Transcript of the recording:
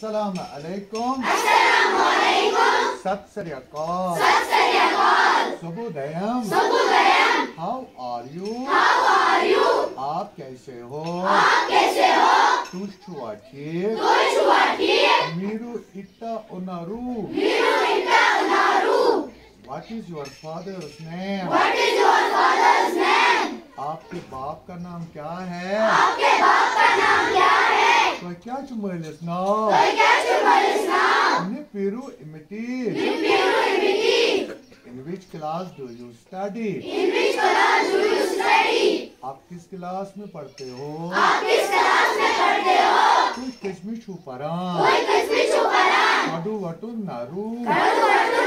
अस्सलाम अस्सलाम वालेकुम सत श्री अकाल सत श्री अकाल how are you how are you आप कैसे हो? आप कैसे हो इट्टा उनारू मीरू इट्टा उनारू आपके बाप का नाम क्या है? आपके बाप catchmanis nav. Lai catchmanis nav. Nipiru imiti. Nipiru imiti. In which class do you study? In which class do you study? आप किस क्लास में पढ़ते हो आप किस क्लास में पढ़ते हो कोई किसमिश ऊपरा कोई किसमिश ऊपरा कड़ू वटू नारू कड़ू वटू